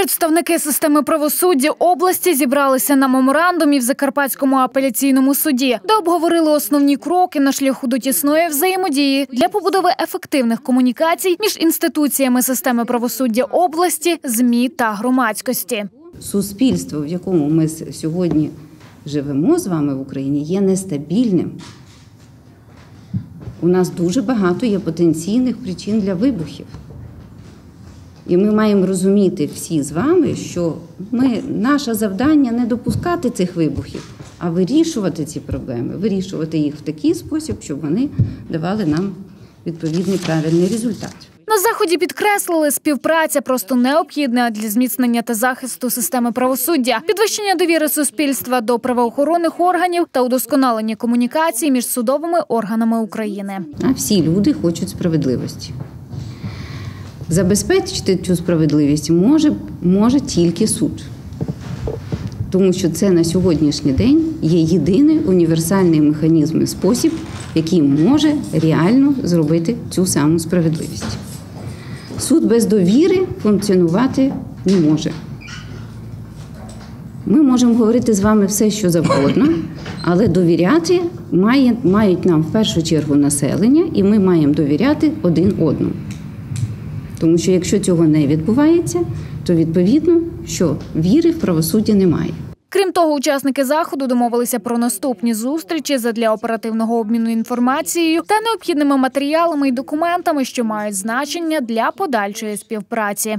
Представники системи правосуддя області зібралися на меморандумі в Закарпатському апеляційному суді, де обговорили основні кроки на шляху до тісної взаємодії для побудови ефективних комунікацій між інституціями системи правосуддя області, змі та громадськості. суспільство, в якому ми сьогодні живемо з вами в Україні, є нестабільним. У нас дуже багато є потенційних причин для вибухів. І ми маємо розуміти всі з вами, що ми, наше завдання не допускати цих вибухів, а вирішувати ці проблеми, вирішувати їх в такий спосіб, щоб вони давали нам відповідний правильний результат. На заході підкреслили, співпраця просто необхідна для зміцнення та захисту системи правосуддя, підвищення довіри суспільства до правоохоронних органів та удосконалення комунікацій між судовими органами України. А всі люди хочуть справедливості. Забезпечити цю справедливість може, може тільки суд. Тому що це на сьогоднішній день є єдиний універсальний механізм і спосіб, який може реально зробити цю саму справедливість. Суд без довіри функціонувати не може. Ми можемо говорити з вами все, що завгодно, але довіряти має, мають нам в першу чергу населення, і ми маємо довіряти один одному. Тому що якщо цього не відбувається, то відповідно, що віри в правосуддя немає. Крім того, учасники заходу домовилися про наступні зустрічі задля оперативного обміну інформацією та необхідними матеріалами і документами, що мають значення для подальшої співпраці.